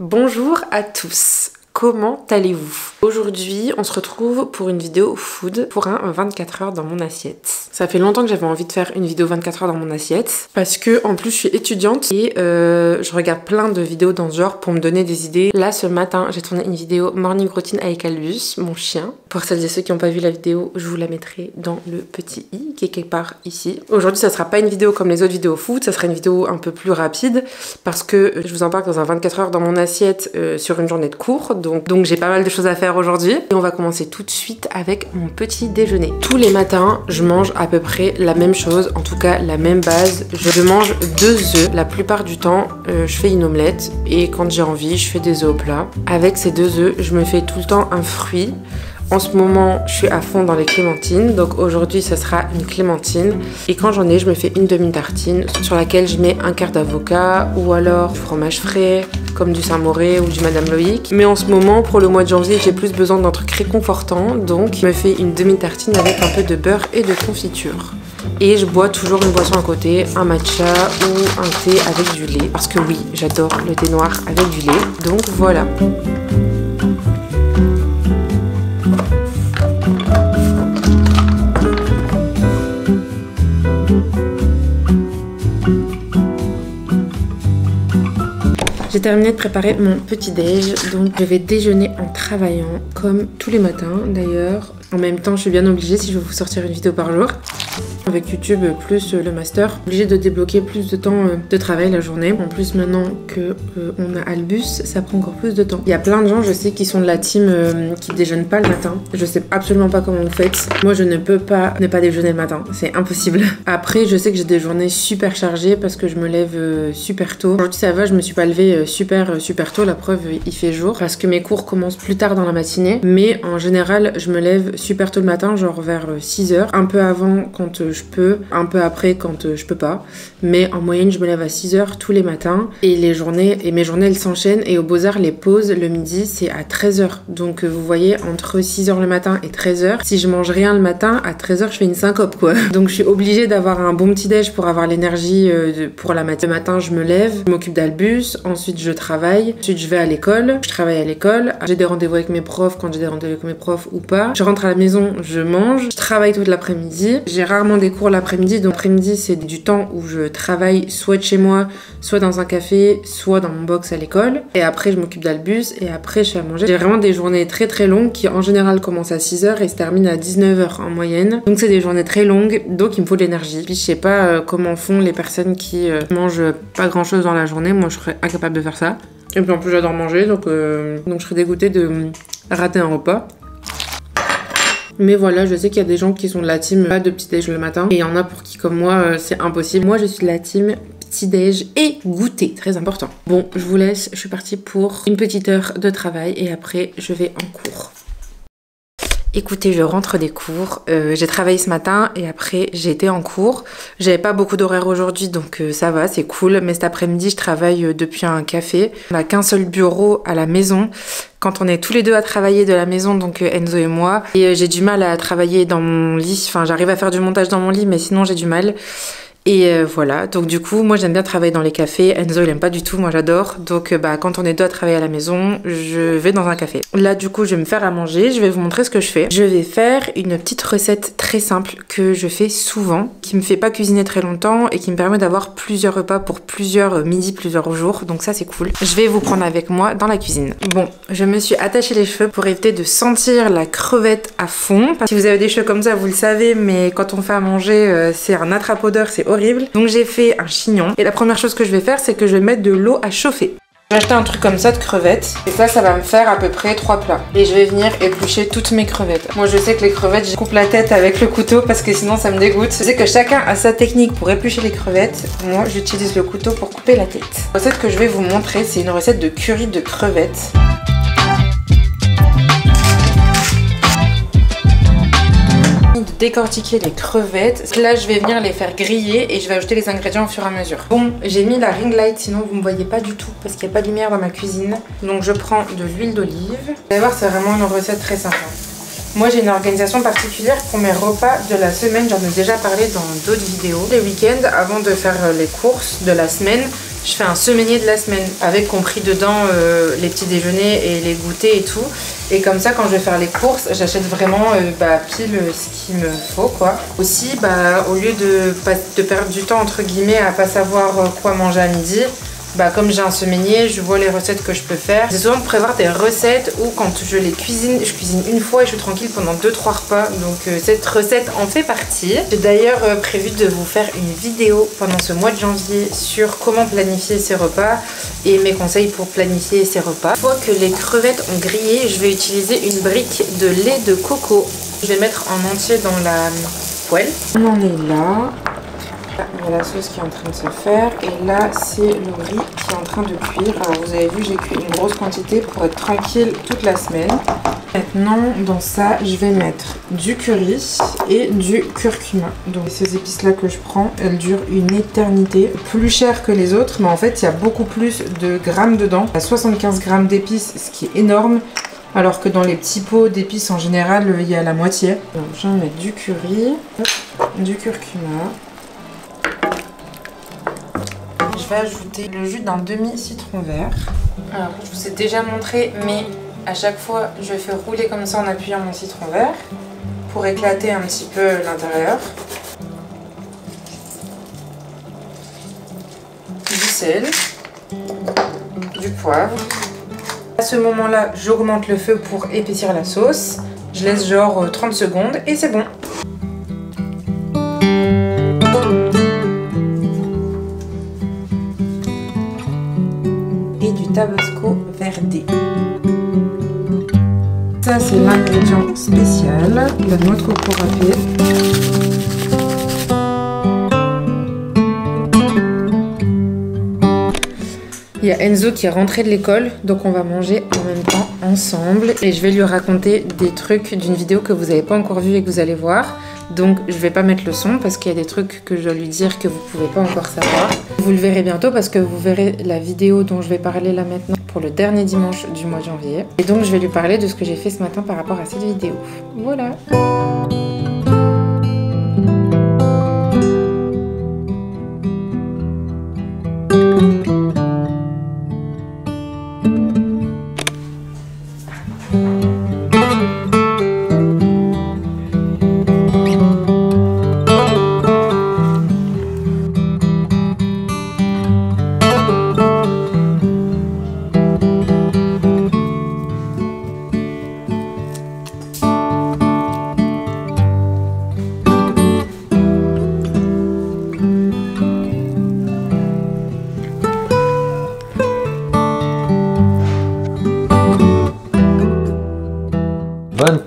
Bonjour à tous Comment allez-vous? Aujourd'hui, on se retrouve pour une vidéo food pour un 24 heures dans mon assiette. Ça fait longtemps que j'avais envie de faire une vidéo 24 heures dans mon assiette parce que en plus je suis étudiante et euh, je regarde plein de vidéos dans ce genre pour me donner des idées. Là, ce matin, j'ai tourné une vidéo morning routine avec Albus, mon chien. Pour celles et ceux qui n'ont pas vu la vidéo, je vous la mettrai dans le petit i qui est quelque part ici. Aujourd'hui, ça sera pas une vidéo comme les autres vidéos food, ça sera une vidéo un peu plus rapide parce que je vous en parle dans un 24 heures dans mon assiette euh, sur une journée de cours j'ai pas mal de choses à faire aujourd'hui. Et on va commencer tout de suite avec mon petit déjeuner. Tous les matins, je mange à peu près la même chose, en tout cas la même base. Je mange deux œufs. La plupart du temps, euh, je fais une omelette et quand j'ai envie, je fais des œufs au plat. Avec ces deux œufs, je me fais tout le temps un fruit. En ce moment, je suis à fond dans les clémentines. Donc aujourd'hui, ce sera une clémentine. Et quand j'en ai, je me fais une demi-tartine sur laquelle je mets un quart d'avocat ou alors fromage frais, comme du Saint-Moré ou du Madame Loïc. Mais en ce moment, pour le mois de janvier, j'ai plus besoin d'un truc réconfortant. Donc je me fais une demi-tartine avec un peu de beurre et de confiture. Et je bois toujours une boisson à côté, un matcha ou un thé avec du lait. Parce que oui, j'adore le thé noir avec du lait. Donc voilà. J'ai terminé de préparer mon petit déj, donc je vais déjeuner en travaillant, comme tous les matins d'ailleurs. En même temps, je suis bien obligée si je veux vous sortir une vidéo par jour. Avec YouTube plus le master, obligée de débloquer plus de temps euh, de travail la journée. En plus, maintenant que euh, on a Albus, ça prend encore plus de temps. Il y a plein de gens, je sais, qui sont de la team euh, qui déjeunent pas le matin. Je sais absolument pas comment vous faites. Moi, je ne peux pas ne pas déjeuner le matin. C'est impossible. Après, je sais que j'ai des journées super chargées parce que je me lève super tôt. Aujourd'hui, ça va, je me suis pas levée super super tôt. La preuve, il fait jour parce que mes cours commencent plus tard dans la matinée. Mais en général, je me lève super tôt le matin, genre vers 6h. Un peu avant quand je peux, un peu après quand euh, je peux pas. Mais en moyenne, je me lève à 6 h tous les matins et les journées et mes journées elles s'enchaînent et au Beaux-Arts les pauses le midi, c'est à 13 h Donc euh, vous voyez entre 6 h le matin et 13 h si je mange rien le matin, à 13 h je fais une syncope quoi. Donc je suis obligée d'avoir un bon petit déj pour avoir l'énergie euh, pour la matinée. Le matin, je me lève, je m'occupe d'Albus, ensuite je travaille, ensuite je vais à l'école, je travaille à l'école, j'ai des rendez-vous avec mes profs quand j'ai des rendez-vous avec mes profs ou pas. Je rentre à la maison, je mange, je travaille toute l'après-midi. J'ai rarement des cours l'après-midi. Donc l'après-midi, c'est du temps où je travaille soit de chez moi, soit dans un café, soit dans mon box à l'école. Et après, je m'occupe d'Albus et après, je fais à manger. J'ai vraiment des journées très très longues qui en général commencent à 6h et se terminent à 19h en moyenne. Donc c'est des journées très longues, donc il me faut de l'énergie. Puis je sais pas euh, comment font les personnes qui euh, mangent pas grand chose dans la journée. Moi, je serais incapable de faire ça. Et puis en plus, j'adore manger, donc, euh, donc je serais dégoûtée de rater un repas. Mais voilà, je sais qu'il y a des gens qui sont de la team pas de petit déj le matin. Et il y en a pour qui, comme moi, euh, c'est impossible. Moi, je suis de la team petit déj et goûter, très important. Bon, je vous laisse, je suis partie pour une petite heure de travail et après je vais en cours. Écoutez, je rentre des cours. Euh, j'ai travaillé ce matin et après j'ai été en cours. J'avais pas beaucoup d'horaire aujourd'hui donc euh, ça va, c'est cool. Mais cet après-midi, je travaille depuis un café. On n'a qu'un seul bureau à la maison quand on est tous les deux à travailler de la maison, donc euh, Enzo et moi. Et euh, j'ai du mal à travailler dans mon lit. Enfin, j'arrive à faire du montage dans mon lit, mais sinon j'ai du mal. Et euh, voilà, donc du coup, moi j'aime bien travailler dans les cafés. Enzo il aime pas du tout, moi j'adore. Donc euh, bah quand on est deux à travailler à la maison, je vais dans un café. Là du coup, je vais me faire à manger, je vais vous montrer ce que je fais. Je vais faire une petite recette très simple que je fais souvent, qui me fait pas cuisiner très longtemps et qui me permet d'avoir plusieurs repas pour plusieurs midis, plusieurs jours. Donc ça c'est cool. Je vais vous prendre avec moi dans la cuisine. Bon, je me suis attaché les cheveux pour éviter de sentir la crevette à fond. Si vous avez des cheveux comme ça, vous le savez, mais quand on fait à manger, euh, c'est un attrape odeur, c'est horrible. Donc j'ai fait un chignon. Et la première chose que je vais faire, c'est que je vais mettre de l'eau à chauffer. J'ai acheté un truc comme ça de crevettes. Et ça, ça va me faire à peu près 3 plats. Et je vais venir éplucher toutes mes crevettes. Moi, je sais que les crevettes, je coupe la tête avec le couteau parce que sinon, ça me dégoûte. Je sais que chacun a sa technique pour éplucher les crevettes. Moi, j'utilise le couteau pour couper la tête. La recette que je vais vous montrer, c'est une recette de curry de crevettes. Décortiquer les crevettes. Là, je vais venir les faire griller et je vais ajouter les ingrédients au fur et à mesure. Bon, j'ai mis la ring light, sinon vous me voyez pas du tout parce qu'il n'y a pas de lumière dans ma cuisine. Donc je prends de l'huile d'olive. Vous allez voir, c'est vraiment une recette très simple. Moi, j'ai une organisation particulière pour mes repas de la semaine. J'en ai déjà parlé dans d'autres vidéos. Les week-ends, avant de faire les courses de la semaine, je fais un semainier de la semaine avec compris dedans euh, les petits déjeuners et les goûters et tout. Et comme ça, quand je vais faire les courses, j'achète vraiment euh, bah, pile ce qu'il me faut quoi. Aussi, bah, au lieu de, de perdre du temps entre guillemets à pas savoir quoi manger à midi, bah, comme j'ai un semainier, je vois les recettes que je peux faire. C'est souvent prévoir des recettes où quand je les cuisine, je cuisine une fois et je suis tranquille pendant 2-3 repas. Donc euh, cette recette en fait partie. J'ai d'ailleurs euh, prévu de vous faire une vidéo pendant ce mois de janvier sur comment planifier ses repas et mes conseils pour planifier ses repas. Une fois que les crevettes ont grillé, je vais utiliser une brique de lait de coco. Je vais mettre en entier dans la poêle. On en est là. Il a la sauce qui est en train de se faire et là c'est le riz qui est en train de cuire. Alors vous avez vu j'ai cuit une grosse quantité pour être tranquille toute la semaine. Maintenant dans ça je vais mettre du curry et du curcuma. Donc ces épices là que je prends elles durent une éternité. Plus cher que les autres mais en fait il y a beaucoup plus de grammes dedans. Il y a 75 grammes d'épices ce qui est énorme. Alors que dans les petits pots d'épices en général il y a la moitié. Donc je vais mettre du curry, du curcuma ajouter le jus d'un demi-citron vert. Alors, je vous ai déjà montré, mais à chaque fois, je fais rouler comme ça en appuyant mon citron vert pour éclater un petit peu l'intérieur. Du sel, du poivre. À ce moment-là, j'augmente le feu pour épaissir la sauce. Je laisse genre 30 secondes et c'est bon. Tabasco Verde. Ça, c'est l'ingrédient spécial, de coco râpée. Il y a Enzo qui est rentré de l'école, donc on va manger en même temps ensemble. Et je vais lui raconter des trucs d'une vidéo que vous n'avez pas encore vue et que vous allez voir. Donc je vais pas mettre le son parce qu'il y a des trucs que je dois lui dire que vous pouvez pas encore savoir. Vous le verrez bientôt parce que vous verrez la vidéo dont je vais parler là maintenant pour le dernier dimanche du mois de janvier. Et donc je vais lui parler de ce que j'ai fait ce matin par rapport à cette vidéo. Voilà.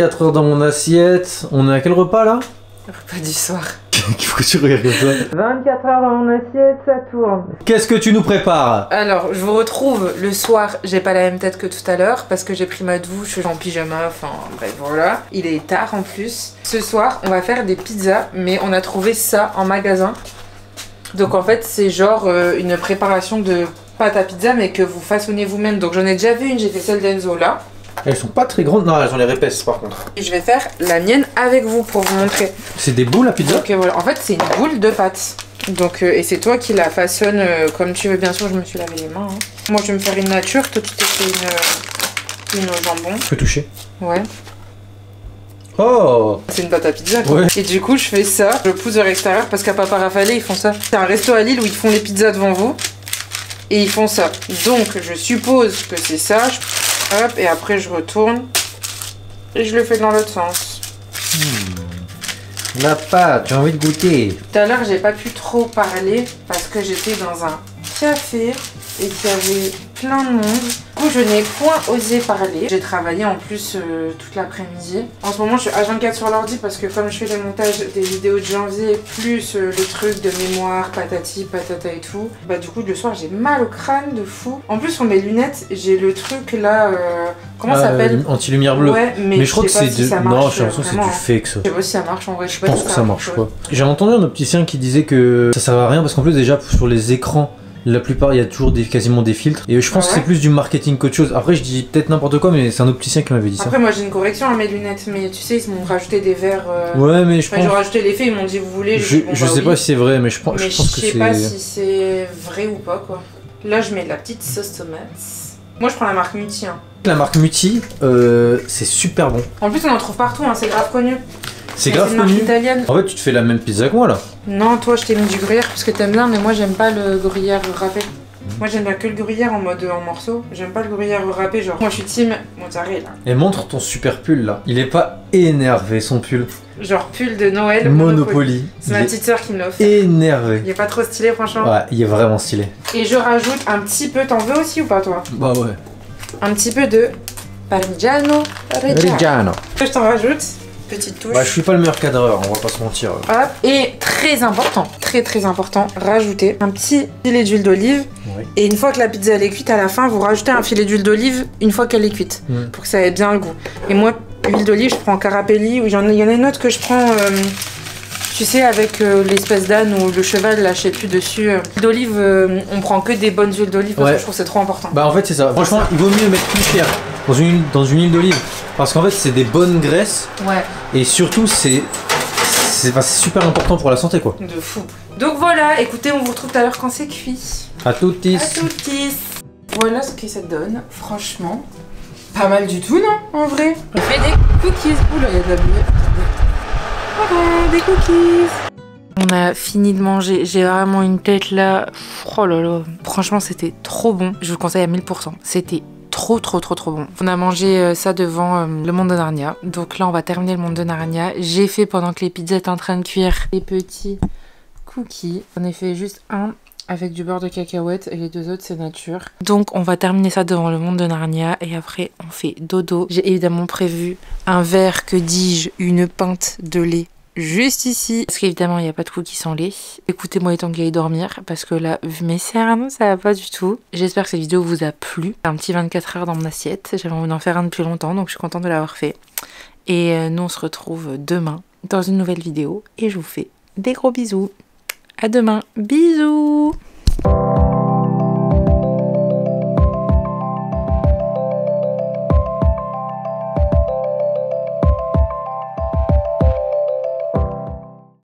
24 heures dans mon assiette. On est à quel repas là? Repas du soir. Qu'est-ce que tu regardes ça? 24 heures dans mon assiette, ça tourne. Qu'est-ce que tu nous prépares? Alors, je vous retrouve le soir. J'ai pas la même tête que tout à l'heure parce que j'ai pris ma douche, je suis en pyjama, enfin bref, voilà. Il est tard en plus. Ce soir, on va faire des pizzas, mais on a trouvé ça en magasin. Donc en fait, c'est genre euh, une préparation de pâte à pizza, mais que vous façonnez vous-même. Donc j'en ai déjà vu une, j'ai fait celle d'Enzo là. Elles sont pas très grandes. Non, elles ont les épaisses par contre. Et je vais faire la mienne avec vous pour vous montrer. C'est des boules la pizza? Donc euh, voilà, en fait c'est une boule de pâte. Donc euh, et c'est toi qui la façonne euh, comme tu veux. Bien sûr, je me suis lavé les mains. hein. Moi je vais me faire une nature, toi tu t'es fait une, une au jambon. Je peux toucher. Ouais. Oh C'est une pâte à pizza quoi. Ouais. Et du coup je fais ça, je pousse vers l'extérieur parce qu'à Papa Raffaele ils font ça. C'est un resto à Lille où ils font les pizzas devant vous. Et ils font ça. Donc je suppose que c'est ça. Hop, et après je retourne. Et je le fais dans l'autre sens. La pâte, j'ai envie de goûter. Tout à l'heure, j'ai pas pu trop parler parce que j'étais dans un café et qu'il y avait plein de monde. Du coup, je n'ai point osé parler. J'ai travaillé en plus euh, toute l'après-midi. En ce moment, je suis H24 sur l'ordi parce que comme je fais les montages des vidéos de janvier, plus euh, les trucs de mémoire, patati, patata et tout, bah du coup, le soir, j'ai mal au crâne de fou. En plus, sur mes lunettes, j'ai le truc là... euh, comment ça s'appelle Anti-lumière bleue. Ouais, mais, Mais je crois que c'est si de. ça Non, j'ai l'impression que c'est du hein. fake ça. Je sais pas si ça marche en vrai. Je pense que ça marche pas. J'ai entendu un opticien qui disait que ça servait à rien parce qu'en plus déjà sur les écrans, la plupart il y a toujours des, quasiment des filtres et je pense Ah que c'est plus du marketing qu'autre chose. Après je dis peut-être n'importe quoi mais c'est un opticien qui m'avait dit ça. Après, moi j'ai une correction à mes lunettes, mais tu sais, ils m'ont rajouté des verres. euh, Ouais mais je Enfin, ils ont pense. rajouté l'effet, ils m'ont dit vous voulez. Je, bon, je bah sais oui. pas si c'est vrai mais je pense, Mais je pense je que sais pas c'est. si c'est vrai ou pas quoi. Là, je mets de la petite sauce tomate. Moi, je prends la marque Muti. hein. La marque Muti, euh, c'est super bon. En plus, on en trouve partout, hein, c'est grave connu. C'est grave connu. italienne. En fait, tu te fais la même pizza que moi là. Non, toi, je t'ai mis du gruyère parce que t'aimes bien, mais moi, j'aime pas le gruyère râpé. Moi, j'aime bien que le gruyère en mode en morceaux. J'aime pas le gruyère râpé, genre. Moi, je suis team mozzarella. Et montre ton super pull là. Il est pas énervé son pull. Genre pull de Noël. Monopoly. C'est ma petite sœur qui me l'a offert. énervé. Il est pas trop stylé, franchement. Ouais, il est vraiment stylé. Et je rajoute un petit peu, t'en veux aussi ou pas, toi? Bah ouais. Un petit peu de parmigiano. Reggiano. Je t'en rajoute. Petite touche. Bah, je suis pas le meilleur cadreur, on va pas se mentir. Hop. Et très important, très très important, rajouter un petit filet d'huile d'olive. Et une fois que la pizza elle est cuite, à la fin, vous rajoutez un filet d'huile d'olive une fois qu'elle est cuite. Mm. Pour que ça ait bien le goût. Et moi, huile d'olive, je prends Carapelli. Ou il y en a il y en a une autre que je prends, euh, tu sais, avec euh, l'espèce d'âne ou le cheval, là, je sais plus dessus. euh. L'huile d'olive, euh, on prend que des bonnes huiles d'olive parce Ouais. que je trouve que c'est trop important. Bah en fait c'est ça. Franchement, il vaut mieux mettre plus cher dans une, dans une huile d'olive. Parce qu'en fait c'est des bonnes graisses Ouais. et surtout c'est c'est enfin, c'est super important pour la santé quoi. De fou. Donc voilà, écoutez, on vous retrouve tout à l'heure quand c'est cuit. À toutes. À toutes. Voilà ce que ça donne, franchement. Pas mal du tout, non En vrai? On fait des cookies. Oula, il y a de la buée. Voilà, des cookies. On a fini de manger. J'ai vraiment une tête là. Oh là là. Franchement, c'était trop bon. Je vous le conseille à 1000%. C'était trop trop trop trop bon. On a mangé euh, ça devant euh, le monde de Narnia. Donc là, on va terminer le monde de Narnia. J'ai fait pendant que les pizzas étaient en train de cuire des petits cookies. On a fait juste un avec du beurre de cacahuète et les deux autres c'est nature. Donc on va terminer ça devant le monde de Narnia et après on fait dodo. J'ai évidemment prévu un verre, que dis-je, une pinte de lait juste ici. Parce qu'évidemment il n'y a pas de cookies sans lait. Écoutez-moi étant qu'il aille dormir parce que là, vu mes cernes, ça va pas du tout. J'espère que cette vidéo vous a plu. Un petit 24 heures dans mon assiette. J'avais envie d'en faire un depuis longtemps donc je suis contente de l'avoir fait. Et euh, nous on se retrouve demain dans une nouvelle vidéo et je vous fais des gros bisous. À demain. Bisous